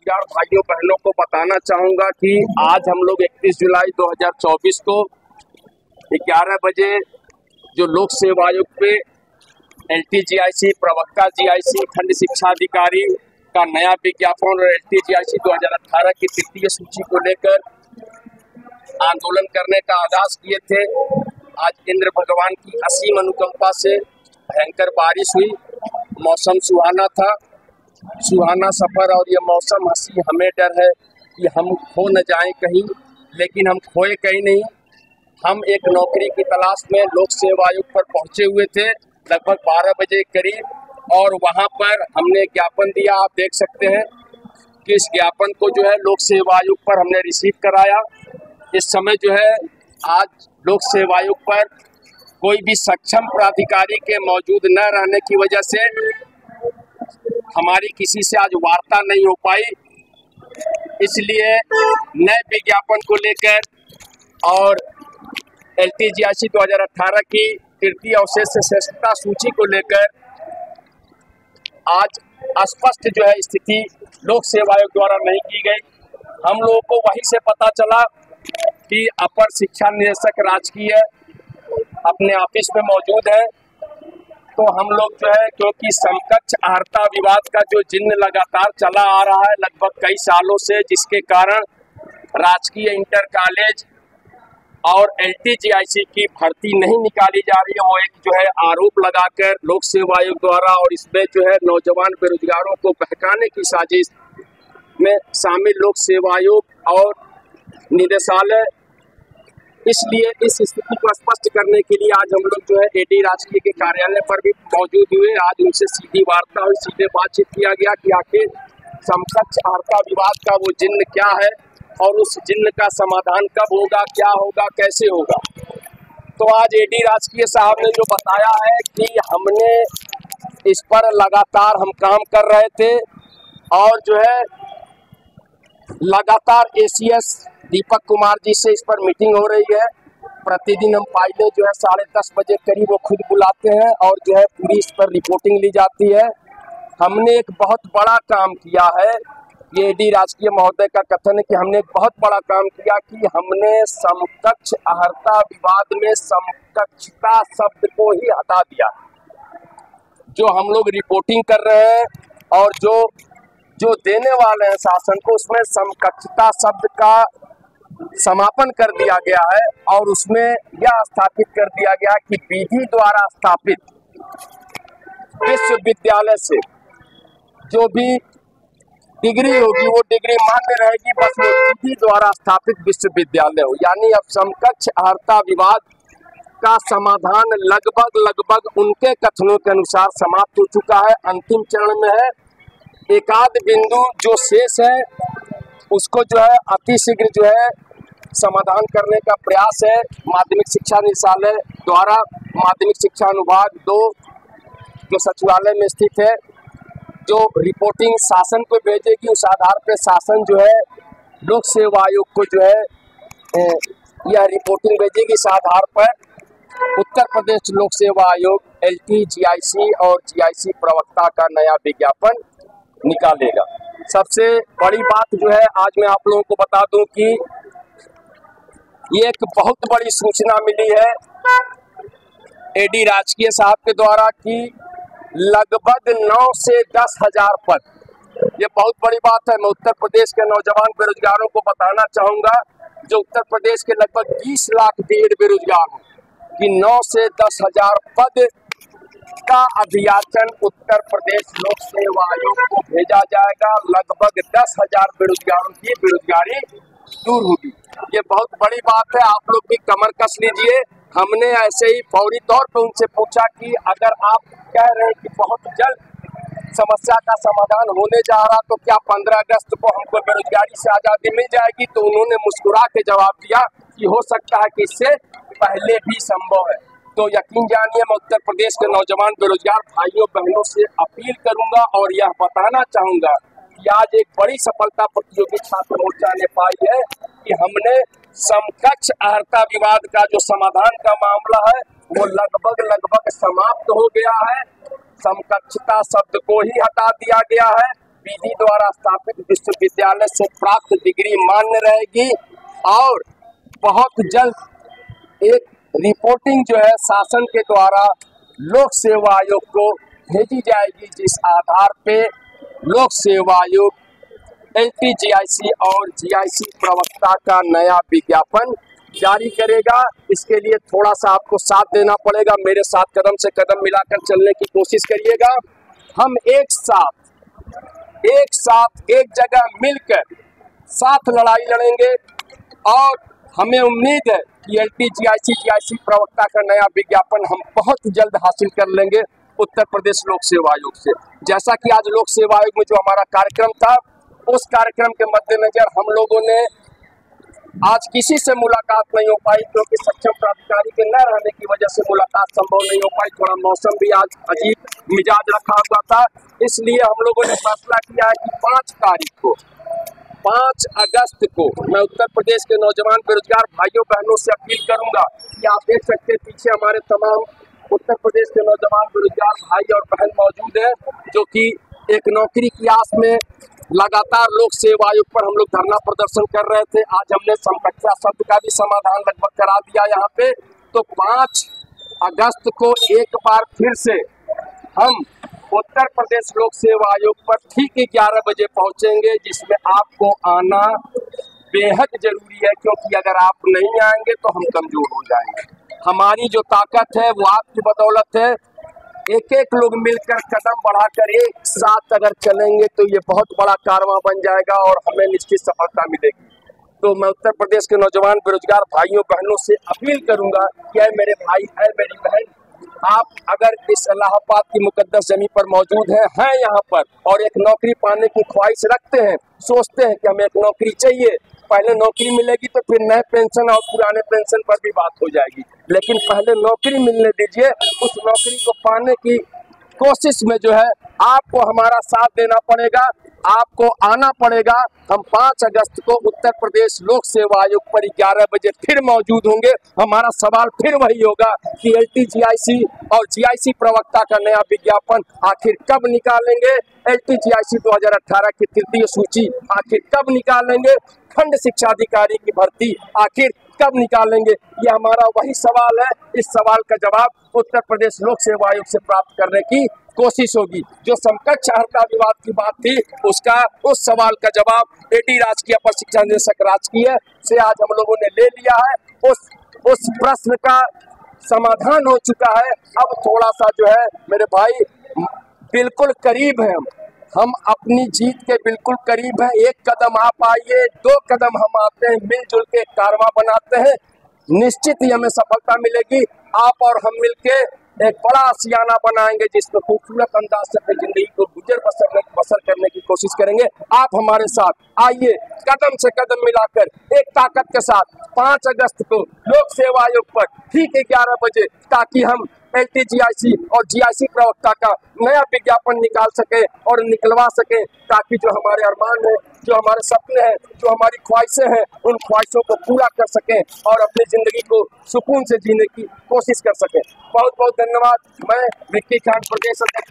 बेरोजगार भाइयों, बहनों को बताना चाहूँगा कि आज हम लोग 31 जुलाई 2024 को 11 बजे जो लोक सेवा आयोग पे एल टी जी आई सी प्रवक्ता जी आई सी खंड शिक्षा अधिकारी का नया विज्ञापन और एल टी जी आई सी दो हज़ार अठारह की तृतीय सूची को लेकर आंदोलन करने का आगाज़ किए थे। आज इंद्र भगवान की असीम अनुकंपा से भयंकर बारिश हुई, मौसम सुहाना था। सुहाना सफ़र और ये मौसम हँसी, हमें डर है कि हम खो न जाएँ कहीं, लेकिन हम खोए कहीं नहीं। हम एक नौकरी की तलाश में लोक सेवा आयोग पर पहुँचे हुए थे, लगभग 12 बजे करीब, और वहाँ पर हमने ज्ञापन दिया। आप देख सकते हैं कि इस ज्ञापन को जो है लोक सेवा आयोग पर हमने रिसीव कराया। इस समय जो है आज लोक सेवा आयोग पर कोई भी सक्षम प्राधिकारी के मौजूद न रहने की वजह से हमारी किसी से आज वार्ता नहीं हो पाई। इसलिए नए विज्ञापन को लेकर और एल टी जी आई दो की तृतीय अवशेष श्रेष्ठता सूची को लेकर आज स्पष्ट जो है स्थिति लोक सेवा आयोग द्वारा नहीं की गई। हम लोगों को वहीं से पता चला कि अपर शिक्षा निदेशक राजकीय अपने ऑफ़िस में मौजूद है। तो हम लोग जो है, क्योंकि समकक्ष आर्ता विवाद का जो जिन्न लगातार चला आ रहा है, लगभग कई सालों से, जिसके कारण राजकीय इंटर कॉलेज और एलटीजीआईसी की भर्ती नहीं निकाली जा रही है। वो एक जो है आरोप लगाकर लोक सेवा आयोग द्वारा और इसमें जो है नौजवान बेरोजगारों को बहकाने की साजिश में शामिल लोक सेवा आयोग और निदेशालय इसलिए इस स्थिति को स्पष्ट करने के लिए आज हम लोग जो है एडी राजकीय के कार्यालय पर भी मौजूद हुए। आज उनसे सीधी वार्ता हुई, सीधे बातचीत किया गया कि आखिर समकक्ष आर्ता विवाद का वो जिन्न क्या है और उस जिन्न का समाधान कब होगा, क्या होगा, कैसे होगा। तो आज एडी राजकीय साहब ने जो बताया है कि हमने इस पर लगातार हम काम कर रहे थे और जो है लगातार एसीएस दीपक कुमार जी से इस पर मीटिंग हो रही है। प्रतिदिन हम फाइलें जो है साढ़े दस बजे करीब वो खुद बुलाते हैं और जो है पूरी इस पर रिपोर्टिंग ली जाती है। हमने एक बहुत बड़ा काम किया है। ये डी राजकीय महोदय का कथन है कि हमने एक बहुत बड़ा काम किया कि हमने समकक्ष अहर्ता विवाद में समकक्षता शब्द को ही हटा दिया। जो हम लोग रिपोर्टिंग कर रहे हैं और जो जो देने वाले हैं शासन को, उसमें समकक्षता शब्द का समापन कर दिया गया है और उसमें यह स्थापित कर दिया गया कि विधि द्वारा स्थापित विश्वविद्यालय से जो भी डिग्री होगी, वो डिग्री मान्य रहेगी, बस वो विधि द्वारा स्थापित विश्वविद्यालय हो। यानी अब समकक्ष आर्ता विवाद का समाधान लगभग लगभग उनके कथनों के अनुसार समाप्त हो चुका है। अंतिम चरण में है। एकाध बिंदु जो शेष है, उसको जो है अतिशीघ्र जो है समाधान करने का प्रयास है। माध्यमिक शिक्षा निदेशालय द्वारा माध्यमिक शिक्षा अनुभाग दो, जो सचिवालय में स्थित है, जो रिपोर्टिंग शासन को भेजेगी, उस आधार पर शासन जो है, लोक सेवा आयोग को जो है यह रिपोर्टिंग भेजेगी। इस आधार पर उत्तर प्रदेश लोक सेवा आयोग एल टी और जीआईसी प्रवक्ता का नया विज्ञापन निकालेगा। सबसे बड़ी बात जो है, आज मैं आप लोगों को बता दूँ कि ये एक बहुत बड़ी सूचना मिली है एडी राजकीय साहब के द्वारा कि लगभग नौ से दस हज़ार पद ये बहुत बड़ी बात है। मैं उत्तर प्रदेश के नौजवान बेरोजगारों को बताना चाहूँगा, जो उत्तर प्रदेश के लगभग 20 लाख बीएड बेरोजगार हैं, कि नौ से दस हज़ार पद का अभियाचन उत्तर प्रदेश लोक सेवा आयोग को भेजा जाएगा। लगभग दस हज़ार बेरोजगारों की बेरोजगारी दूर होगी। ये बहुत बड़ी बात है, आप लोग भी कमर कस लीजिए। हमने ऐसे ही फौरी तौर पर उनसे पूछा कि अगर आप कह रहे हैं कि बहुत जल्द समस्या का समाधान होने जा रहा तो क्या 15 अगस्त को हमको बेरोजगारी से आज़ादी मिल जाएगी? तो उन्होंने मुस्कुरा के जवाब दिया कि हो सकता है कि इससे पहले भी संभव है। तो यकीन जानिए, मैं उत्तर प्रदेश के नौजवान बेरोजगार भाइयों, बहनों से अपील करूँगा और यह बताना चाहूँगा कि आज एक बड़ी सफलता प्रतियोगी छात्र मोर्चा ने पाई है कि हमने समकक्ष अर्ता विवाद का जो समाधान का मामला है, वो लगभग लगभग समाप्त हो गया है। समकक्षता शब्द को ही हटा दिया गया है। विधि द्वारा स्थापित विश्वविद्यालय से प्राप्त डिग्री मान्य रहेगी और बहुत जल्द एक रिपोर्टिंग जो है शासन के द्वारा लोक सेवा आयोग को भेजी जाएगी, जिस आधार पे लोक सेवा आयोग एल और जीआईसी प्रवक्ता का नया विज्ञापन जारी करेगा। इसके लिए थोड़ा सा आपको साथ देना पड़ेगा। मेरे साथ कदम से कदम मिलाकर चलने की कोशिश करिएगा। हम एक साथ एक साथ, एक जगह मिलकर साथ लड़ाई लड़ेंगे और हमें उम्मीद है कि एल टी जी आई सी जी आई सी प्रवक्ता का नया विज्ञापन हम बहुत जल्द हासिल कर लेंगे। उत्तर प्रदेश लोक सेवा आयोग से। जैसा कि आज लोक सेवा आयोग में जो हमारा कार्यक्रम था, उस कार्यक्रम के मद्देनजर हम लोगों ने आज किसी से मुलाकात नहीं हो पाई, क्योंकि सक्षम प्राधिकारी के न रहने की वजह से मुलाकात संभव नहीं हो पाई। थोड़ा मौसम भी आज अजीब मिजाज रखा हुआ था, इसलिए हम लोगों ने फैसला किया है कि पाँच तारीख को, पाँच अगस्त को मैं उत्तर प्रदेश के नौजवान बेरोजगार भाइयों बहनों से अपील करूँगा कि आप देख सकते हैं, पीछे हमारे तमाम उत्तर प्रदेश के नौजवान बेरोजगार भाई और बहन मौजूद है, जो कि एक नौकरी की आस में लगातार लोक सेवा आयोग पर हम लोग धरना प्रदर्शन कर रहे थे। आज हमने समकक्षा शब्द का भी समाधान लगभग करा दिया यहाँ पे। तो पाँच अगस्त को एक बार फिर से हम उत्तर प्रदेश लोक सेवा आयोग पर ठीक ग्यारह बजे पहुँचेंगे, जिसमें आपको आना बेहद ज़रूरी है, क्योंकि अगर आप नहीं आएँगे तो हम कमज़ोर हो जाएँगे। हमारी जो ताकत है, वो आपकी बदौलत है। एक एक लोग मिलकर कदम बढ़ाकर एक साथ अगर चलेंगे तो ये बहुत बड़ा कारवा बन जाएगा और हमें निश्चित सफलता मिलेगी। तो मैं उत्तर प्रदेश के नौजवान, बेरोजगार भाइयों, बहनों से अपील करूँगा कि मेरे भाई है मेरी बहन आप अगर इस इलाहाबाद की मुकदस ज़मीन पर मौजूद हैं हैं यहाँ पर और एक नौकरी पाने की ख्वाहिश रखते हैं, सोचते हैं कि हमें एक नौकरी चाहिए, पहले नौकरी मिलेगी तो फिर नए पेंशन और पुराने पेंशन पर भी बात हो जाएगी। लेकिन पहले नौकरी मिलने दीजिए, उस नौकरी को पाने की कोशिश में जो है आपको हमारा साथ देना पड़ेगा, आपको आना पड़ेगा। हम पाँच अगस्त को उत्तर प्रदेश लोक सेवा आयोग पर ग्यारह बजे फिर मौजूद होंगे। हमारा सवाल फिर वही होगा कि एल टी जी आई सी और जी आई सी प्रवक्ता का नया विज्ञापन आखिर कब निकालेंगे? एल टी जी आई सी दो हज़ार अठारह की तृतीय सूची आखिर कब निकालेंगे? खंड शिक्षा अधिकारी की भर्ती आखिर कब निकालेंगे? ये हमारा वही सवाल है। इस सवाल का जवाब उत्तर प्रदेश लोक सेवा आयोग से प्राप्त करने की कोशिश होगी। जो समकक्ष अर्हता विवाद की बात थी, उसका, उस सवाल का जवाब एडी राजकीय अपर शिक्षा निदेशक राजकीय से आज हम लोगों ने ले लिया है। उस उस प्रश्न का समाधान हो चुका है। अब थोड़ा सा जो है, मेरे भाई, बिल्कुल करीब है हम अपनी जीत के बिल्कुल करीब हैं। एक कदम आप आइए, दो कदम हम आते हैं, मिलजुल के कारवा बनाते हैं। निश्चित ही हमें सफलता मिलेगी। आप और हम मिलके एक बड़ा सियाना बनाएँगे, जिसमें खूबसूरत अंदाज से अपनी ज़िंदगी को गुजर बसर बसर करने की कोशिश करेंगे। आप हमारे साथ आइए, कदम से कदम मिलाकर, एक ताकत के साथ। पाँच अगस्त को लोक सेवा आयोग पर ठीक ग्यारह बजे, ताकि हम एल और जीआईसी प्रवक्ता का नया विज्ञापन निकाल सके और निकलवा सके ताकि जो हमारे अरमान है, जो हमारे सपने हैं, जो हमारी ख्वाहिशें हैं, उन ख्वाहिशों को पूरा कर सकें और अपनी ज़िंदगी को सुकून से जीने की कोशिश कर सकें। बहुत बहुत धन्यवाद। मैं विक्की खान, प्रदेश अध्यक्ष